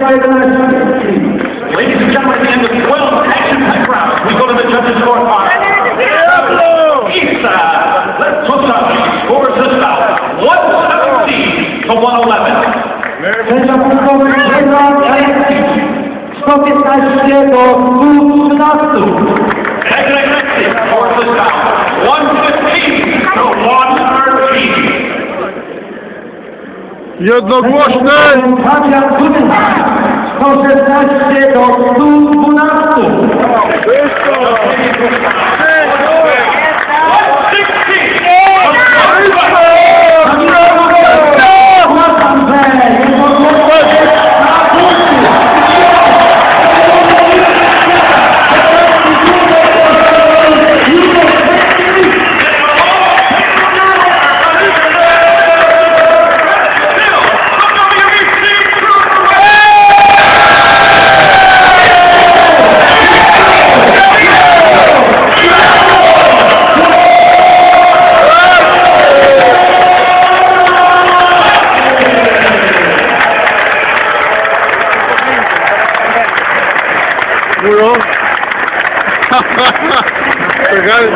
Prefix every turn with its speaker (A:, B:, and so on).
A: Ladies and gentlemen, at the end of 12 action-packed rounds, we go to the judges' scorecard. Isa Letusa scores this bout 117 to 111.
B: Sędzia punktowy Gerard Aleksis 115 do 113.
A: Alexis scores this bout 115 to 113.
C: Jednogłośny!
B: Entonces, ¿qué
C: Góro. Czekaj.